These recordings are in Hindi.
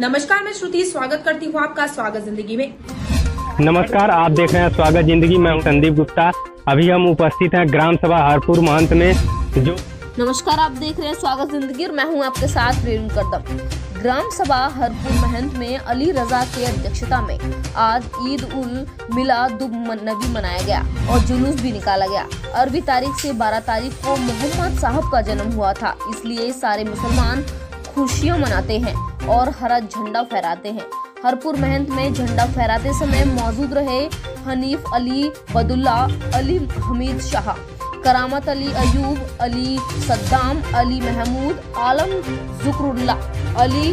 नमस्कार मैं श्रुति स्वागत करती हूँ आपका स्वागत ज़िंदगी में। नमस्कार आप देख रहे हैं स्वागत ज़िंदगी। मैं हूँ संदीप गुप्ता। अभी हम उपस्थित हैं ग्राम सभा हरपुर महंत में जो नमस्कार आप देख रहे हैं स्वागत ज़िंदगी और मैं हूँ आपके साथ रेणु करदम। ग्राम सभा हरपुर महंत में अली रजा की अध्यक्षता में आज ईद उल मिलादुब नबी मनाया गया और जुलूस भी निकाला गया। अरबी तारीख से 12 तारीख को मोहम्मद साहब का जन्म हुआ था इसलिए सारे मुसलमान खुशियाँ मनाते हैं। और हरा झंडा फहराते हैं। हरपुर महंत में झंडा फहराते समय मौजूद रहे हनीफ अली बदुल्ला अली हमीद शाह करामत अली अयूब अली सद्दाम अली महमूद आलम जुकरुल्ला अली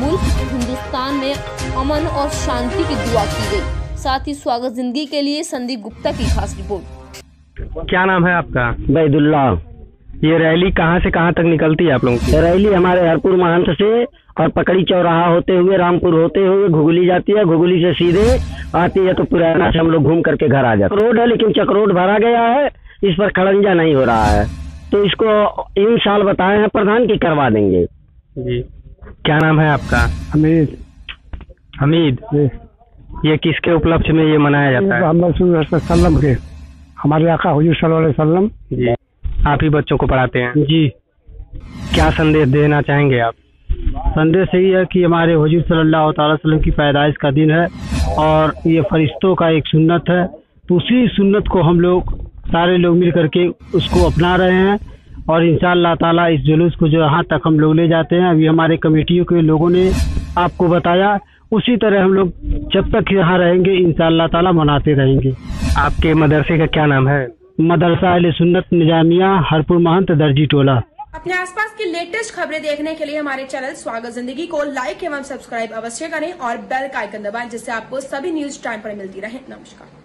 मुल्क हिंदुस्तान में अमन और शांति की दुआ की गई। साथ ही स्वागत ज़िंदगी के लिए संदीप गुप्ता की खास रिपोर्ट। क्या नाम है आपका? बैदुल्ला। ये रैली कहाँ से कहाँ तक निकलती है आप लोगों की? रैली हमारे हरपुर महंत से और पकड़ी चौराहा होते हुए रामपुर होते हुए घुगली जाती है घुगली से सीधे आती है तो पुराना से हम लोग घूम करके घर आ जाते रोड है लेकिन चक्रोड भरा गया है इस पर खड़ंजा नहीं हो रहा है। तो इसको इन साल बताए हैं प्रधान की करवा देंगे। जी। क्या नाम है आपका? हमीद। हमीद? ये किसके उपलक्ष्य में ये मनाया जाता है? मोहम्मद के। हमारे आका हुजूर सल्लल्लाहु अलैहि वसल्लम। जी। आप ही बच्चों को पढ़ाते हैं? जी। क्या संदेश देना चाहेंगे आप? संदेश यही है कि हमारे हुजूर सल्लल्लाहु अलैहि वसल्लम की पैदाइश का दिन है और ये फरिश्तों का एक सुन्नत है। तो उसी सुन्नत को हम लोग सारे लोग मिल करके उसको अपना रहे हैं और इंशाअल्लाह ताला इस जुलूस को जो यहाँ तक हम लोग ले जाते हैं अभी हमारे कमेटियों के लोगों ने आपको बताया। उसी तरह हम लोग जब तक यहाँ रहेंगे इंशाअल्लाह ताला मनाते रहेंगे। आपके मदरसे का क्या नाम है? मदरसा अली सुन्नत निजामिया, हरपुर महंत दर्जी टोला। अपने आसपास की लेटेस्ट खबरें देखने के लिए हमारे चैनल स्वागत ज़िंदगी को लाइक एवं सब्सक्राइब अवश्य करें और बेल का आइकन दबाएँ, जिससे आपको सभी न्यूज़ टाइम पर मिलती रहे। नमस्कार।